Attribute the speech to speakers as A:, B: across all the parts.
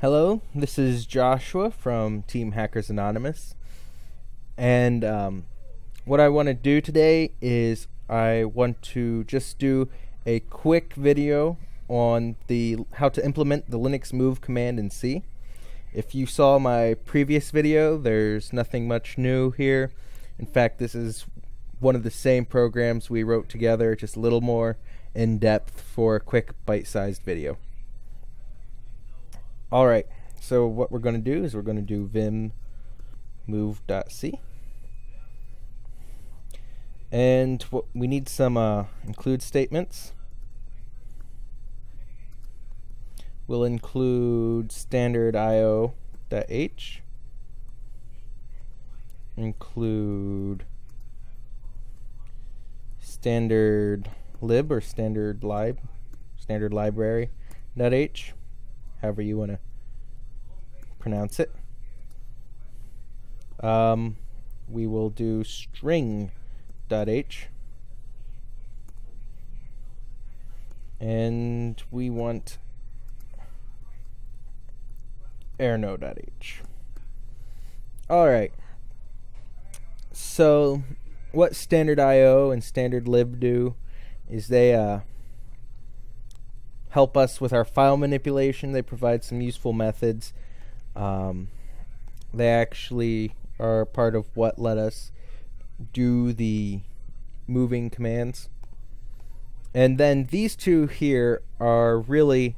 A: Hello, this is Joshua from Team Hackers Anonymous. And um, what I want to do today is I want to just do a quick video on the how to implement the Linux move command in C. If you saw my previous video, there's nothing much new here. In fact, this is one of the same programs we wrote together, just a little more in depth for a quick bite-sized video. Alright, so what we're going to do is we're going to do vim move.c and we need some uh, include statements. We'll include standard io.h include standard lib or standard lib standard library .h however you want to pronounce it. Um, we will do string .h and we want errno.h. Alright. So what standard IO and standard lib do is they uh, help us with our file manipulation. They provide some useful methods. Um, they actually are part of what let us do the moving commands. And then these two here are really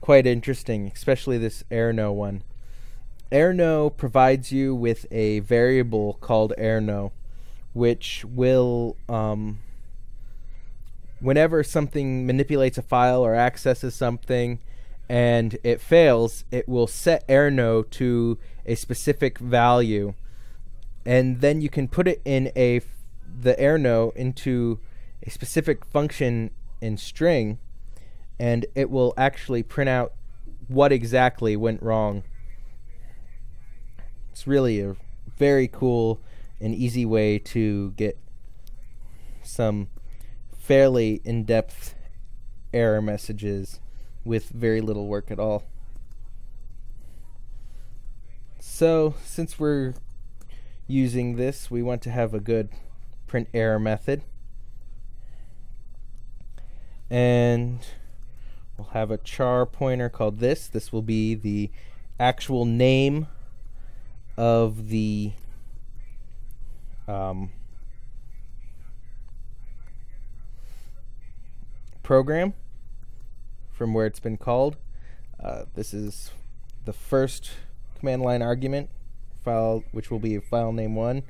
A: quite interesting, especially this errno one. Errno provides you with a variable called errno, which will um, whenever something manipulates a file or accesses something and it fails, it will set errno to a specific value. And then you can put it in a the errno into a specific function in string and it will actually print out what exactly went wrong. It's really a very cool and easy way to get some fairly in-depth error messages with very little work at all. So, since we're using this, we want to have a good print error method. And we'll have a char pointer called this. This will be the actual name of the um, program from where it's been called. Uh, this is the first command line argument file, which will be file name one,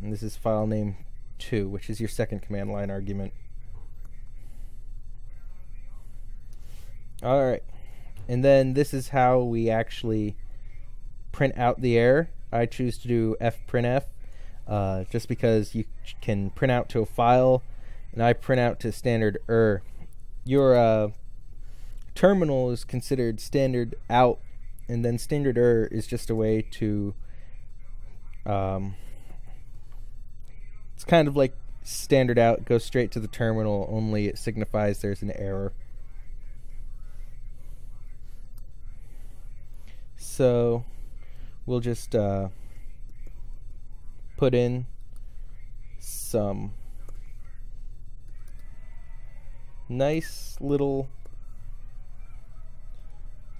A: and this is file name two, which is your second command line argument. All right, and then this is how we actually print out the error. I choose to do fprintf uh, just because you can print out to a file and I print out to standard er. Your uh, terminal is considered standard out, and then standard er is just a way to. Um, it's kind of like standard out goes straight to the terminal, only it signifies there's an error. So we'll just uh, put in some nice little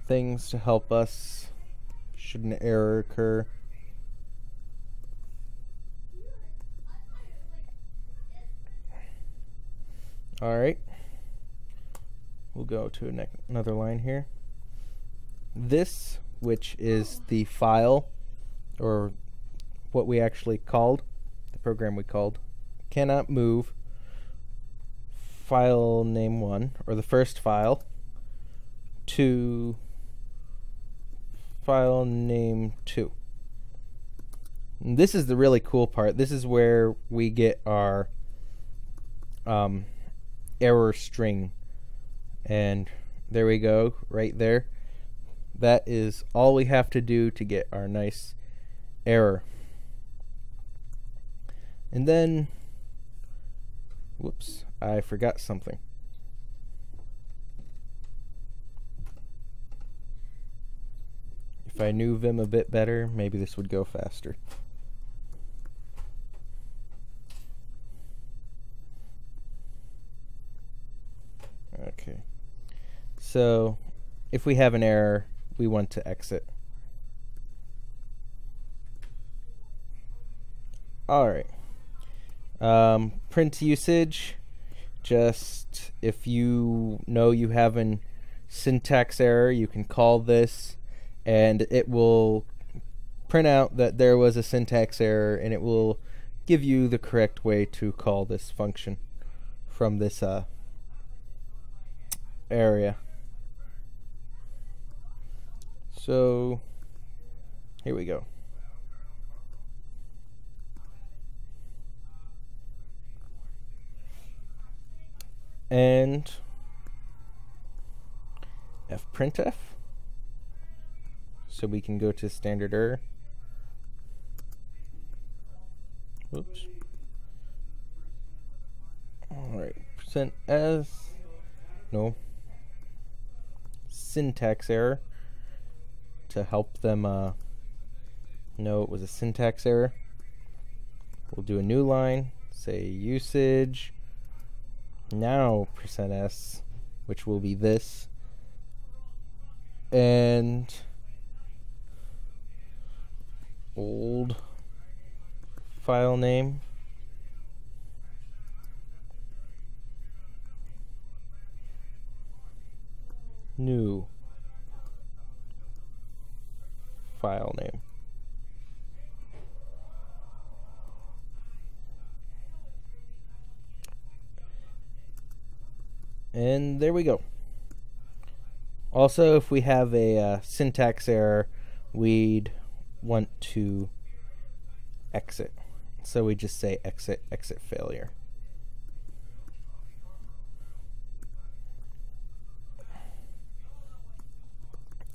A: things to help us should an error occur. Alright. We'll go to another line here. This, which is the file, or what we actually called, the program we called, cannot move file name one, or the first file, to file name two. And this is the really cool part. This is where we get our um, error string. And there we go, right there. That is all we have to do to get our nice error. And then, whoops, I forgot something. If I knew Vim a bit better, maybe this would go faster. Okay. So, if we have an error, we want to exit. Alright. Um, print usage. Just if you know you have an syntax error, you can call this and it will print out that there was a syntax error and it will give you the correct way to call this function from this uh, area. So here we go. And fprintf so we can go to standard error. Oops. Alright, percent s, no, syntax error to help them uh, know it was a syntax error. We'll do a new line, say usage, now percent %s, which will be this, and old file name new file name. And there we go. Also, if we have a uh, syntax error, we'd want to exit. So we just say exit, exit failure.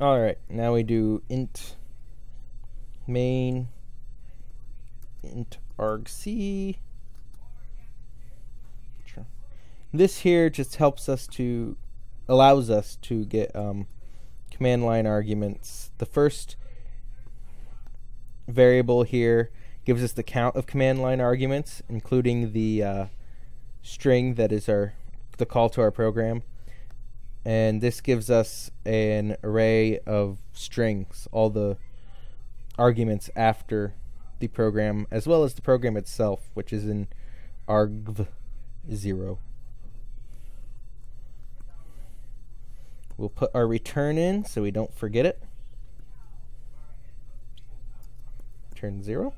A: All right, now we do int main int argc. This here just helps us to allows us to get um, command line arguments. The first variable here gives us the count of command line arguments, including the uh, string that is our the call to our program and this gives us an array of strings, all the arguments after the program, as well as the program itself, which is in argv0. We'll put our return in so we don't forget it. Return 0.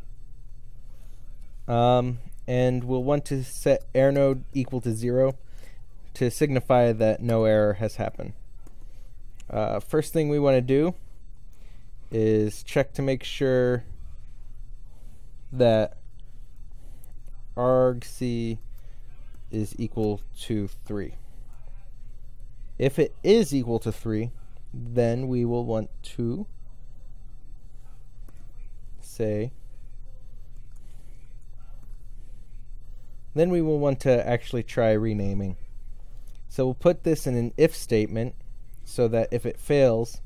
A: Um, and we'll want to set error node equal to 0 to signify that no error has happened. Uh, first thing we want to do is check to make sure that argc is equal to 3. If it is equal to 3, then we will want to say then we will want to actually try renaming. So we'll put this in an if statement so that if it fails,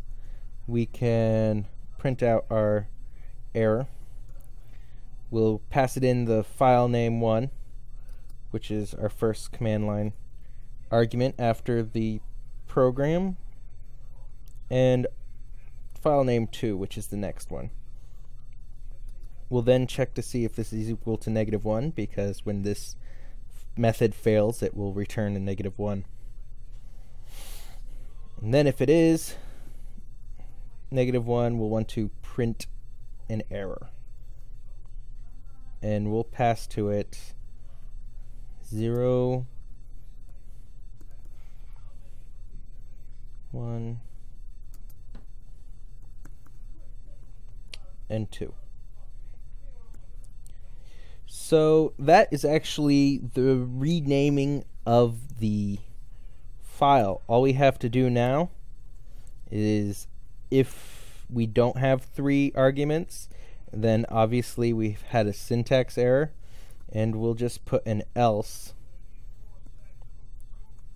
A: we can print out our error. We'll pass it in the file name 1, which is our first command line argument after the program, and file name 2, which is the next one. We'll then check to see if this is equal to negative 1, because when this method fails, it will return a negative 1. And then if it is negative 1, we'll want to print an error. And we'll pass to it 0, and 2. So that is actually the renaming of the file. All we have to do now is if we don't have three arguments, then obviously we've had a syntax error, and we'll just put an else,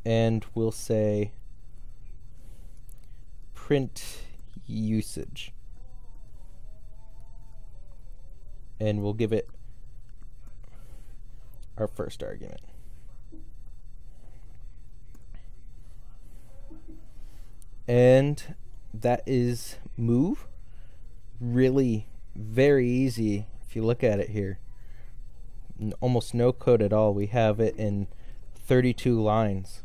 A: and we'll say print usage. And we'll give it our first argument. And that is move. Really very easy if you look at it here. Almost no code at all. We have it in 32 lines,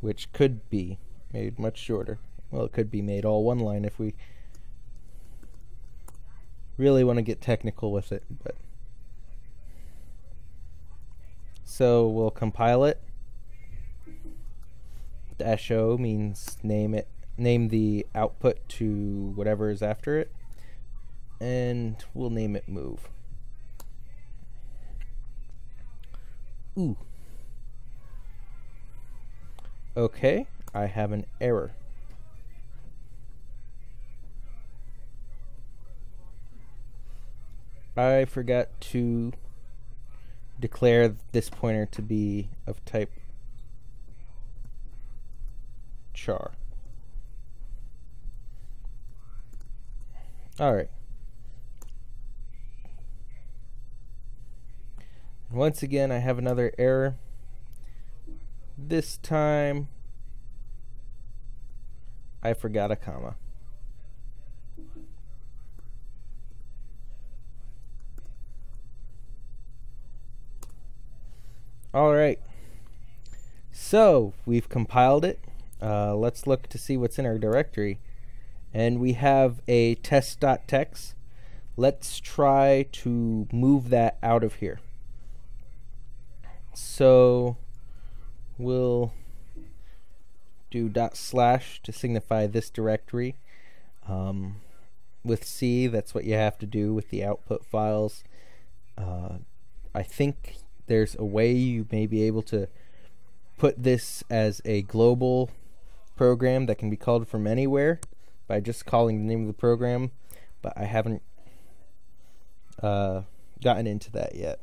A: which could be made much shorter. Well, it could be made all one line if we really want to get technical with it, but so we'll compile it. Dash O means name it name the output to whatever is after it and we'll name it move. Ooh. Okay, I have an error. I forgot to declare this pointer to be of type char. Alright. Once again, I have another error. This time, I forgot a comma. All right. So we've compiled it. Uh, let's look to see what's in our directory. And we have a test.txt. Let's try to move that out of here. So we'll do dot slash to signify this directory. Um, with C, that's what you have to do with the output files. Uh, I think there's a way you may be able to put this as a global program that can be called from anywhere by just calling the name of the program, but I haven't uh, gotten into that yet.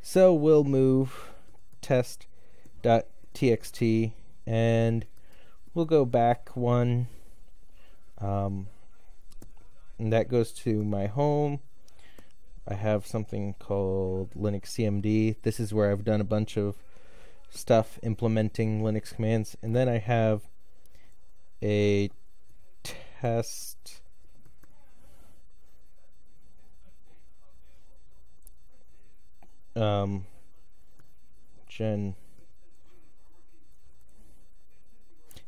A: So we'll move test.txt and we'll go back one. Um, and that goes to my home. I have something called Linux CMD. This is where I've done a bunch of stuff implementing Linux commands. And then I have a test um, gen.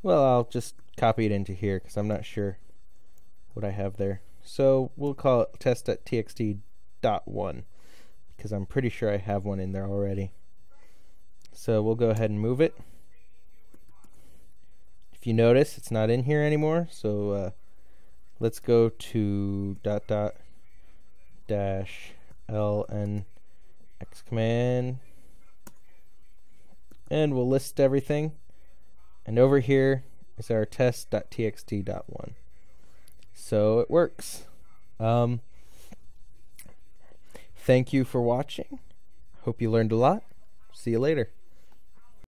A: Well, I'll just copy it into here because I'm not sure what I have there. So we'll call it test.txt dot one because I'm pretty sure I have one in there already. So we'll go ahead and move it. If you notice, it's not in here anymore. So uh, let's go to dot dot dash ln X command. And we'll list everything. And over here is our test.txt.1. So it works. Um, thank you for watching. Hope you learned a lot. See you later.